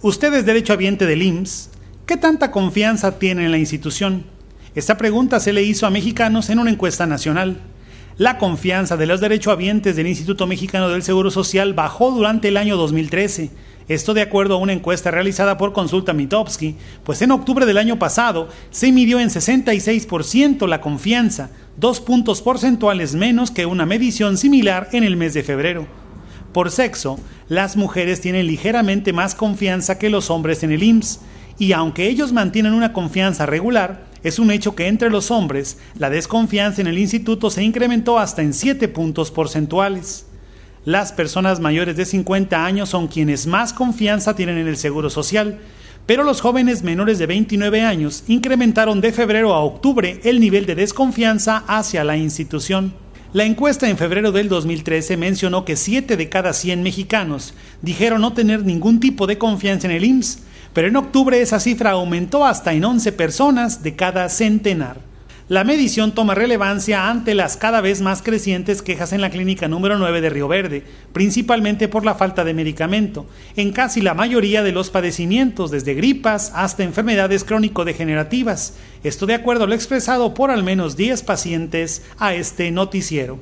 Usted es derechohabiente del IMSS. ¿Qué tanta confianza tiene en la institución? Esta pregunta se le hizo a mexicanos en una encuesta nacional. La confianza de los derechohabientes del Instituto Mexicano del Seguro Social bajó durante el año 2013. Esto de acuerdo a una encuesta realizada por Consulta Mitowski, pues en octubre del año pasado se midió en 66% la confianza, dos puntos porcentuales menos que una medición similar en el mes de febrero. Por sexo, las mujeres tienen ligeramente más confianza que los hombres en el IMSS, y aunque ellos mantienen una confianza regular, es un hecho que entre los hombres la desconfianza en el instituto se incrementó hasta en 7 puntos porcentuales. Las personas mayores de 50 años son quienes más confianza tienen en el Seguro Social, pero los jóvenes menores de 29 años incrementaron de febrero a octubre el nivel de desconfianza hacia la institución. La encuesta en febrero del 2013 mencionó que 7 de cada 100 mexicanos dijeron no tener ningún tipo de confianza en el IMSS, pero en octubre esa cifra aumentó hasta en 11 personas de cada centenar. La medición toma relevancia ante las cada vez más crecientes quejas en la clínica número 9 de Río Verde, principalmente por la falta de medicamento, en casi la mayoría de los padecimientos, desde gripas hasta enfermedades crónico-degenerativas. Esto de acuerdo a lo expresado por al menos 10 pacientes a este noticiero.